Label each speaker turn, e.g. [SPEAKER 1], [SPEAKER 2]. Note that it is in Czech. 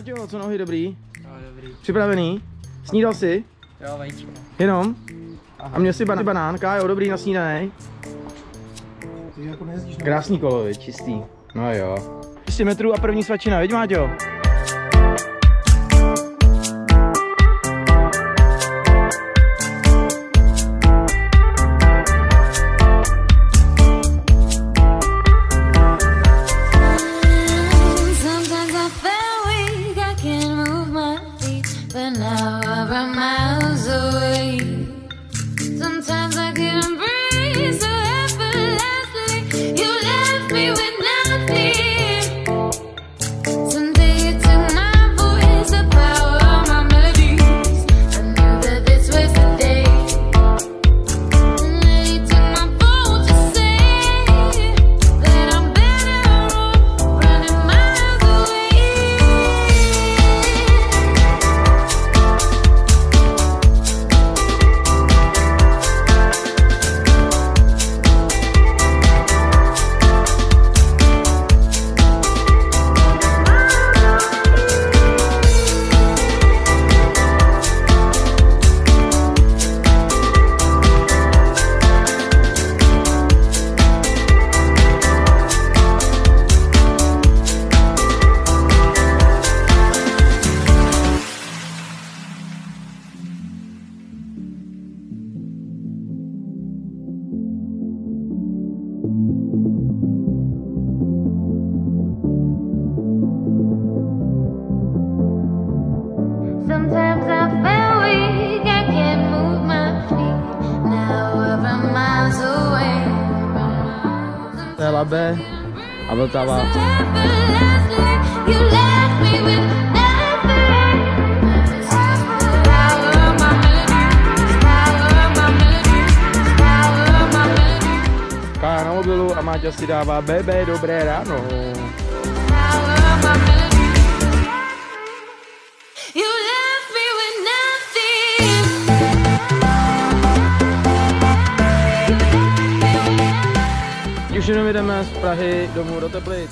[SPEAKER 1] Maťo, co nohy dobrý?
[SPEAKER 2] Jo, dobrý.
[SPEAKER 1] Připravený? Snídal jsi?
[SPEAKER 2] Jo, vajíčko.
[SPEAKER 1] Jenom?
[SPEAKER 2] Aha.
[SPEAKER 1] A měl jsi banán, banánka, jo, dobrý na snídanej.
[SPEAKER 3] Ty jako nejezdíš na
[SPEAKER 1] Krásný kolo, čistý. No jo. 200 metrů a první svačina, viď Máťo?
[SPEAKER 4] But now I'm out. To
[SPEAKER 1] je Labe. A Vltava. Kája na mobilu a Máťa si dává bebe, dobré ráno.
[SPEAKER 4] of my
[SPEAKER 1] Už jenom jdeme z Prahy domů do Teplic.